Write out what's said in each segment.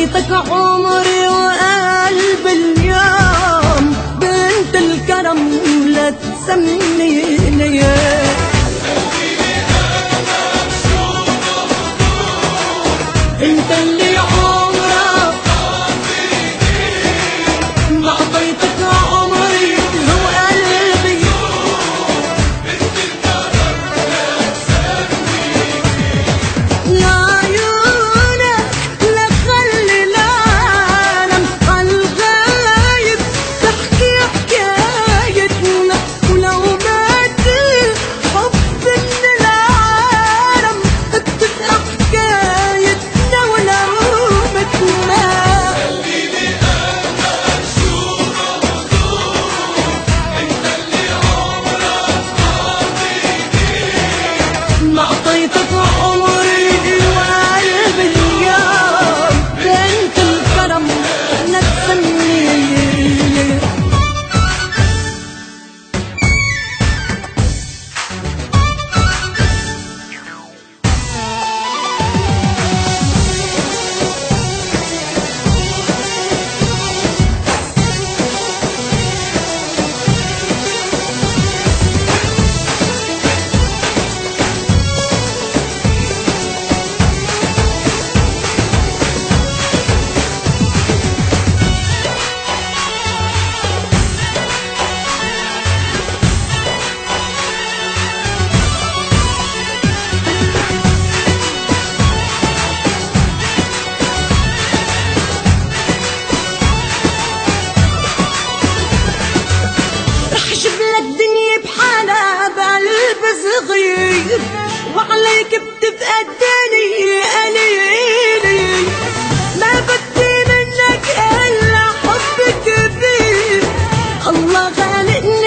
ضيفك عمري ركبت بقداني القليل ما بدي منك إلا حب كبير. الله خالقني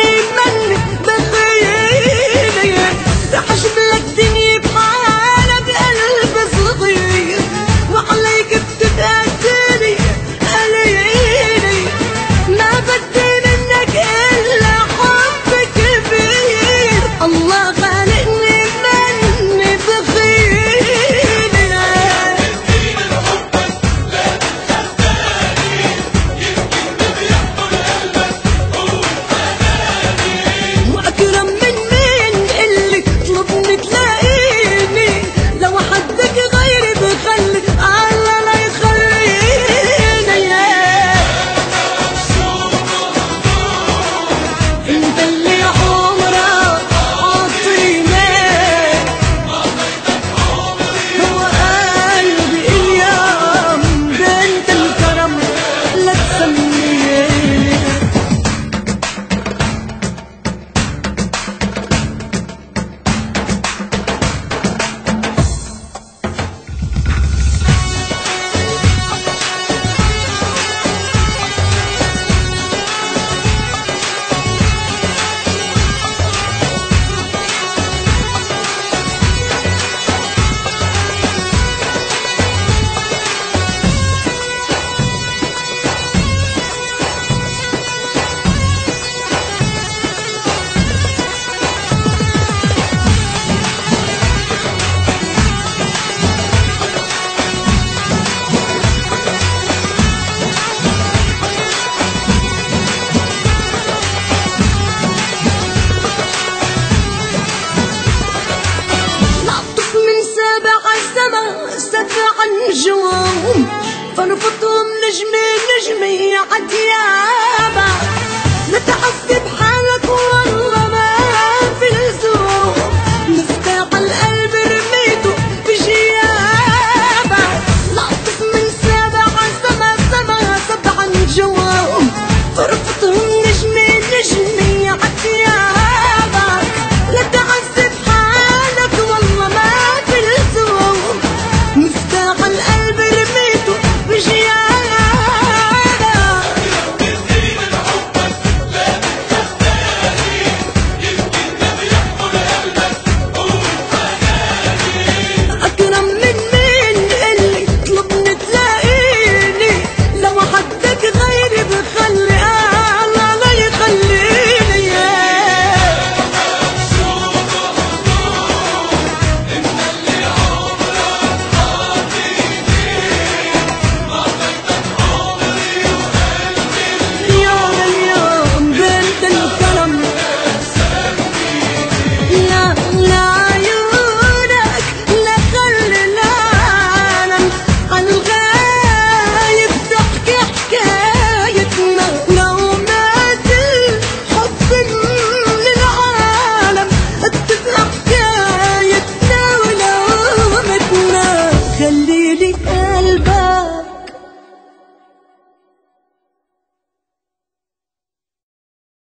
是美呀，天！